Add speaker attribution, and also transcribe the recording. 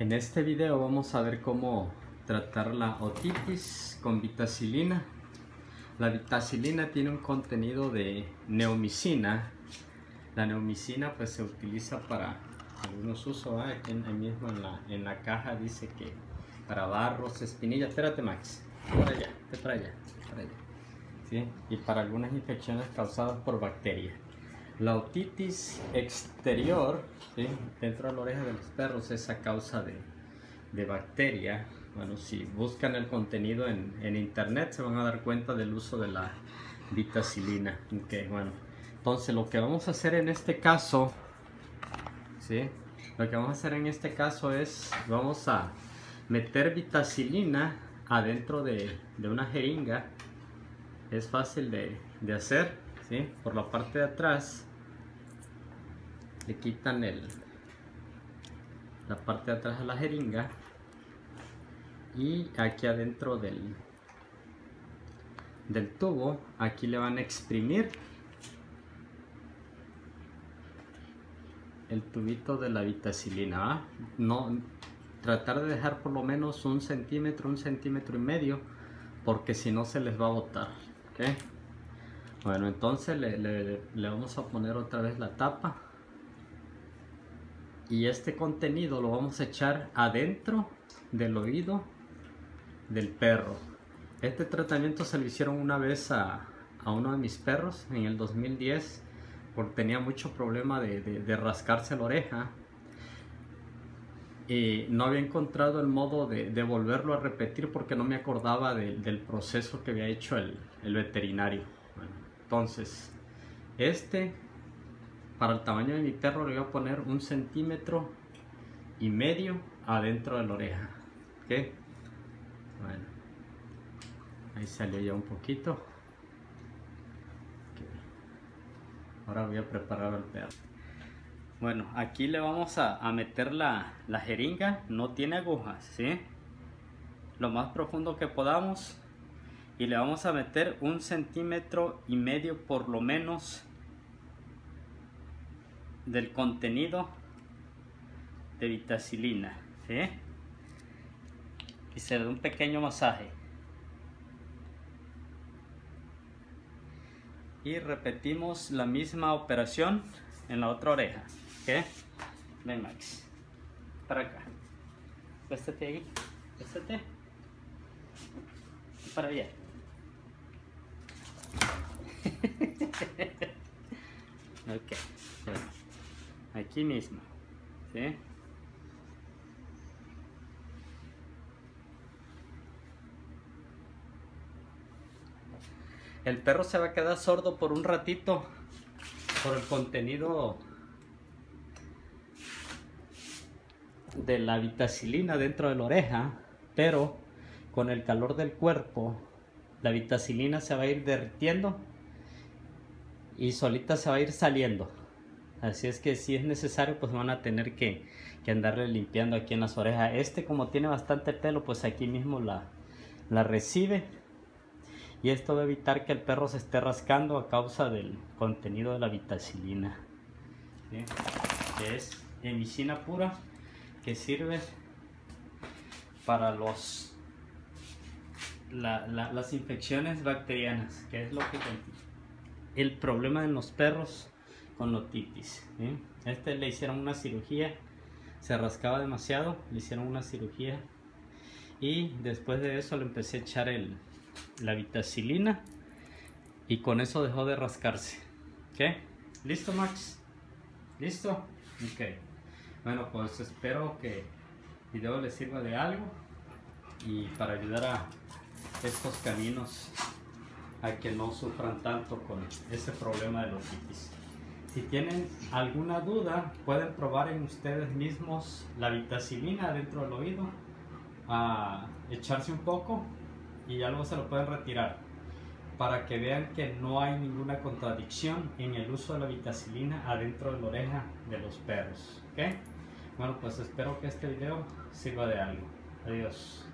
Speaker 1: En este video vamos a ver cómo tratar la otitis con vitacilina. La vitacilina tiene un contenido de neomicina. La neomicina pues se utiliza para algunos usos. Aquí mismo en la, en la caja dice que para barros, espinillas. Espérate Max, para allá, para allá, para allá. ¿Sí? Y para algunas infecciones causadas por bacterias. La otitis exterior, dentro de la oreja de los perros, es a causa de, de bacteria. Bueno, si buscan el contenido en, en, internet se van a dar cuenta del uso de la vitacilina. Okay, bueno, entonces lo que vamos a hacer en este caso, ¿sí? Lo que vamos a hacer en este caso es, vamos a meter vitacilina adentro de, de una jeringa. Es fácil de, de hacer, ¿sí? Por la parte de atrás le quitan el, la parte de atrás de la jeringa y aquí adentro del, del tubo aquí le van a exprimir el tubito de la vitacilina no tratar de dejar por lo menos un centímetro un centímetro y medio porque si no se les va a botar bueno entonces le, le vamos a poner otra vez la tapa y este contenido lo vamos a echar adentro del oído del perro. Este tratamiento se lo hicieron una vez a, uno de mis perros en el 2010 porque tenía mucho problema de, rascarse la oreja y no había encontrado el modo de, volverlo a repetir porque no me acordaba del proceso que había hecho el, veterinario. entonces, este para el tamaño de mi perro le voy a poner un centímetro y medio adentro de la oreja. Bueno. Ahí salió ya un poquito. Ahora voy a preparar al perro. Bueno, aquí le vamos a, meter la, la, jeringa. No tiene agujas, ¿sí? Lo más profundo que podamos. Y le vamos a meter un centímetro y medio por lo menos del contenido de vitacilina y se da un pequeño masaje. Y repetimos la misma operación en la otra oreja ¿ok? ven Max. Para acá. Péstate ahí. Péstate para allá. Ok aquí mismo ¿sí? el perro se va a quedar sordo por un ratito por el contenido de la vitacilina dentro de la oreja pero con el calor del cuerpo la vitacilina se va a ir derritiendo y solita se va a ir saliendo Así es que si es necesario, pues van a tener que, andarle limpiando aquí en las orejas. Este como tiene bastante pelo, pues aquí mismo la, la recibe. Y esto va a evitar que el perro se esté rascando a causa del contenido de la vitacilina. Que es emicina pura que sirve para los las infecciones bacterianas, que es lo que el problema de los perros con otitis. Este le hicieron una cirugía, se rascaba demasiado, le hicieron una cirugía y después de eso le empecé a echar el, la vitacilina y con eso dejó de rascarse. ¿Qué? ¿Listo Max? ¿Listo? Ok. Bueno, pues espero que el video les sirva de algo y para ayudar a estos caminos a que no sufran tanto con ese problema de otitis. Si tienen alguna duda, pueden probar en ustedes mismos la vitacilina dentro del oído, a echarse un poco y ya luego se lo pueden retirar para que vean que no hay ninguna contradicción en el uso de la vitacilina adentro de la oreja de los perros. ¿okay? Bueno, pues espero que este video sirva de algo. Adiós.